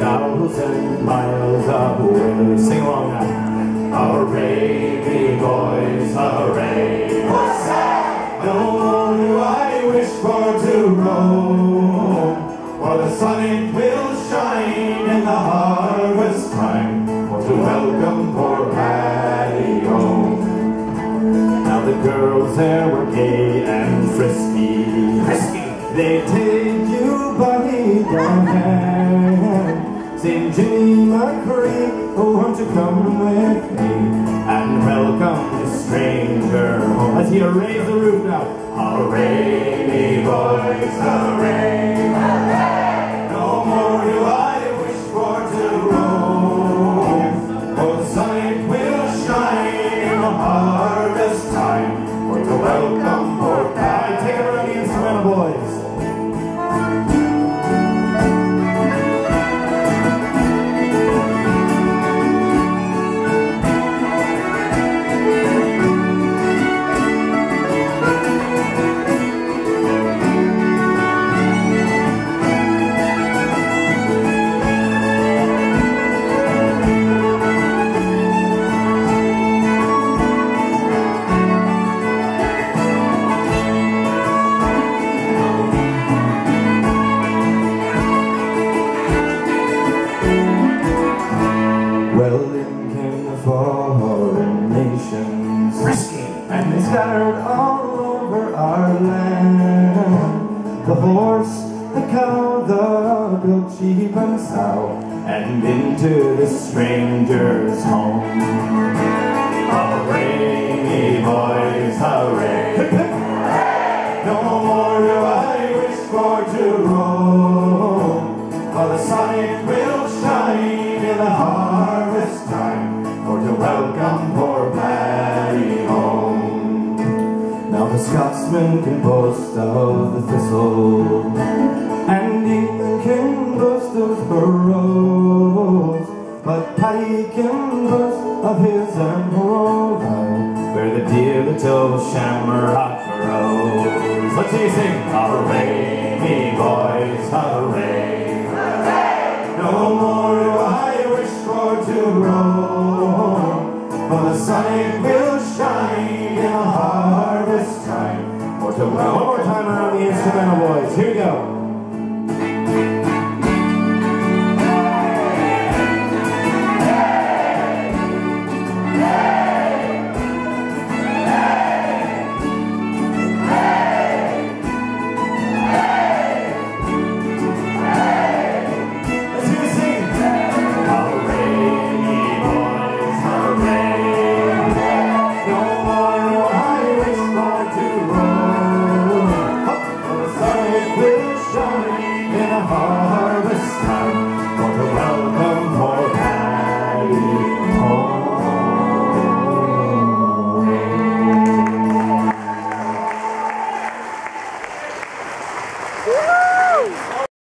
thousand miles away. Sing along now. Hooray, me boys, hooray. No more do I wish for to roam, for the sun it will shine in the harvest time, for to welcome poor Paddy home. Now the girls there were gay and frisky, frisky. They take you by the hand, saying, Jimmy McCurry, oh, won't you come with me and welcome the stranger home? As he raise the roof now, me boys, hooray, hooray. And they scattered all over our land. The horse, the cow, the goat, sheep, and sow, and into the stranger's home. Hooray, me boys, hooray! No more do I wish for to roam, for the sun will shine in the harvest time, for to welcome poor the Scotsman boast of the thistle And Ethan boast of her rose But Paddy boast of his emerald Where the dear little shamrock grows Let's see you sing! Hooray, me boys, hooray! Hooray! No more do I wish for to roam So one more time around the instrumental boys. Here we go.